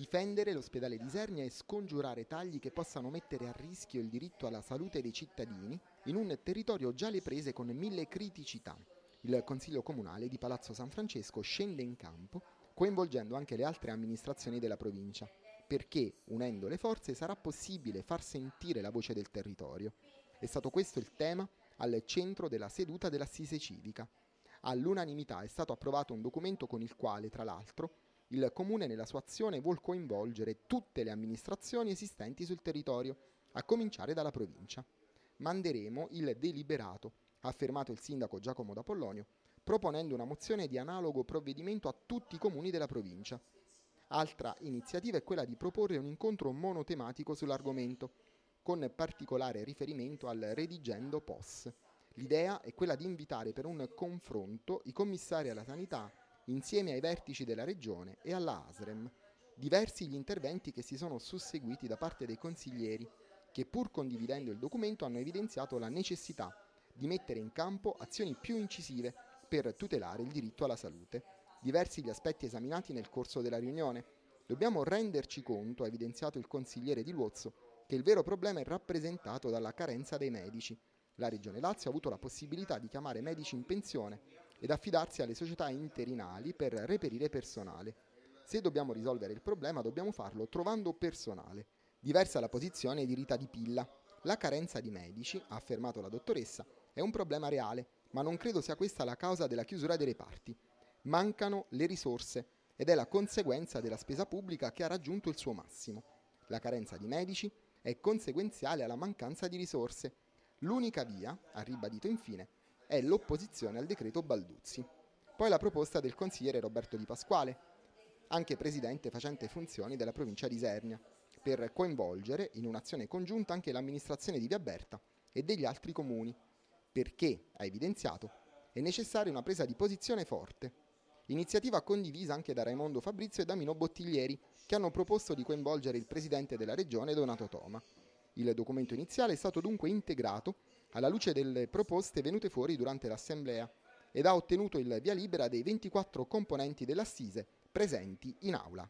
difendere l'ospedale di Isernia e scongiurare tagli che possano mettere a rischio il diritto alla salute dei cittadini in un territorio già alle prese con mille criticità. Il Consiglio Comunale di Palazzo San Francesco scende in campo coinvolgendo anche le altre amministrazioni della provincia, perché unendo le forze sarà possibile far sentire la voce del territorio. È stato questo il tema al centro della seduta dell'Assise Civica. All'unanimità è stato approvato un documento con il quale, tra l'altro, il Comune nella sua azione vuol coinvolgere tutte le amministrazioni esistenti sul territorio, a cominciare dalla provincia. Manderemo il deliberato, ha affermato il sindaco Giacomo d'Apollonio, proponendo una mozione di analogo provvedimento a tutti i comuni della provincia. Altra iniziativa è quella di proporre un incontro monotematico sull'argomento, con particolare riferimento al redigendo POS. L'idea è quella di invitare per un confronto i commissari alla sanità insieme ai vertici della regione e alla ASREM. Diversi gli interventi che si sono susseguiti da parte dei consiglieri, che pur condividendo il documento hanno evidenziato la necessità di mettere in campo azioni più incisive per tutelare il diritto alla salute. Diversi gli aspetti esaminati nel corso della riunione. Dobbiamo renderci conto, ha evidenziato il consigliere di Luozzo, che il vero problema è rappresentato dalla carenza dei medici. La Regione Lazio ha avuto la possibilità di chiamare medici in pensione ed affidarsi alle società interinali per reperire personale. Se dobbiamo risolvere il problema dobbiamo farlo trovando personale. Diversa la posizione di Rita Di Pilla. La carenza di medici, ha affermato la dottoressa, è un problema reale ma non credo sia questa la causa della chiusura dei reparti. Mancano le risorse ed è la conseguenza della spesa pubblica che ha raggiunto il suo massimo. La carenza di medici è conseguenziale alla mancanza di risorse. L'unica via, ha ribadito infine, è l'opposizione al decreto Balduzzi. Poi la proposta del consigliere Roberto Di Pasquale, anche presidente facente funzioni della provincia di Isernia, per coinvolgere in un'azione congiunta anche l'amministrazione di Via Berta e degli altri comuni perché, ha evidenziato, è necessaria una presa di posizione forte. Iniziativa condivisa anche da Raimondo Fabrizio e da Mino Bottiglieri, che hanno proposto di coinvolgere il presidente della regione Donato Toma. Il documento iniziale è stato dunque integrato alla luce delle proposte venute fuori durante l'assemblea ed ha ottenuto il via libera dei 24 componenti dell'assise presenti in aula.